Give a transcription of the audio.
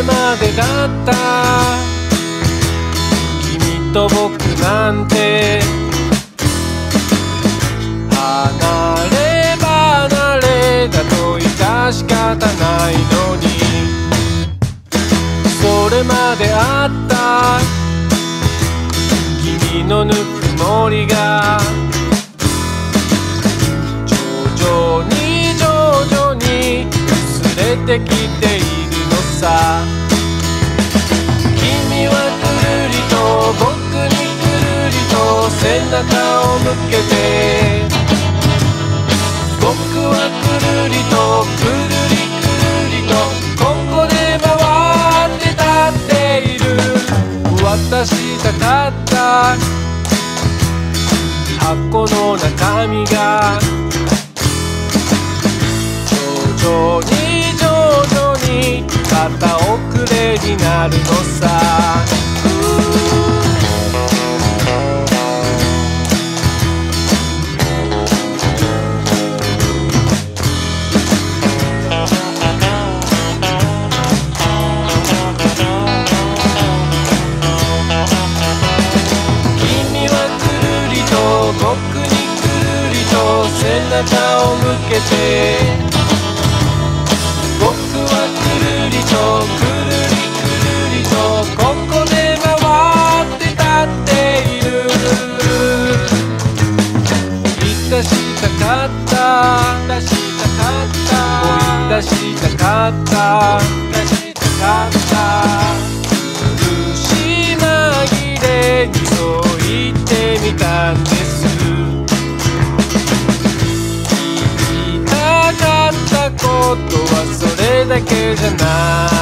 れまでだった。君と僕なんて。離れ離れだと致し方ないのに。それまであった。君のぬくもりが。徐々に徐々に薄れてき向けて。僕はくるりとくるりくるりとここで回って立っている。渡したかった。箱の中身が。徐々に徐々に肩遅れになるのさ。背中を向けて。僕はくるりとくるりくるりとここで回って立っている。い出したかった出したかった追い出したかった出したかった。言いた